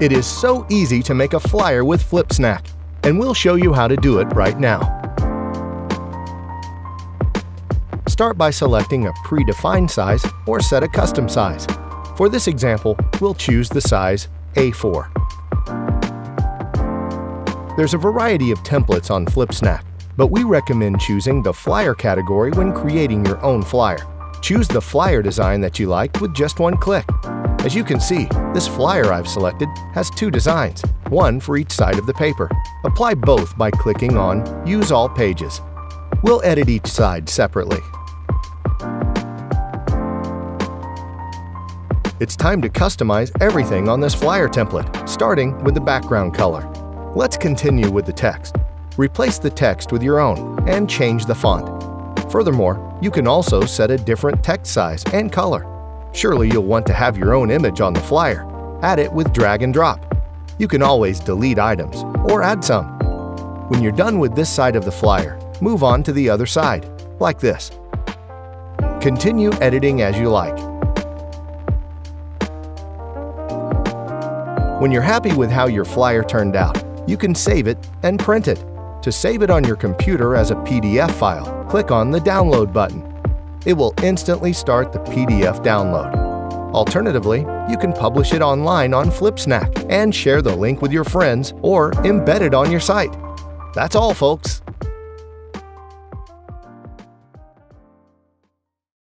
It is so easy to make a flyer with FlipSnack, and we'll show you how to do it right now. Start by selecting a predefined size or set a custom size. For this example, we'll choose the size A4. There's a variety of templates on FlipSnack, but we recommend choosing the flyer category when creating your own flyer. Choose the flyer design that you like with just one click. As you can see, this flyer I've selected has two designs, one for each side of the paper. Apply both by clicking on Use All Pages. We'll edit each side separately. It's time to customize everything on this flyer template, starting with the background color. Let's continue with the text. Replace the text with your own and change the font. Furthermore, you can also set a different text size and color. Surely you'll want to have your own image on the flyer. Add it with drag and drop. You can always delete items or add some. When you're done with this side of the flyer, move on to the other side, like this. Continue editing as you like. When you're happy with how your flyer turned out, you can save it and print it. To save it on your computer as a PDF file, click on the Download button. It will instantly start the PDF download. Alternatively, you can publish it online on FlipSnack and share the link with your friends or embed it on your site. That's all, folks.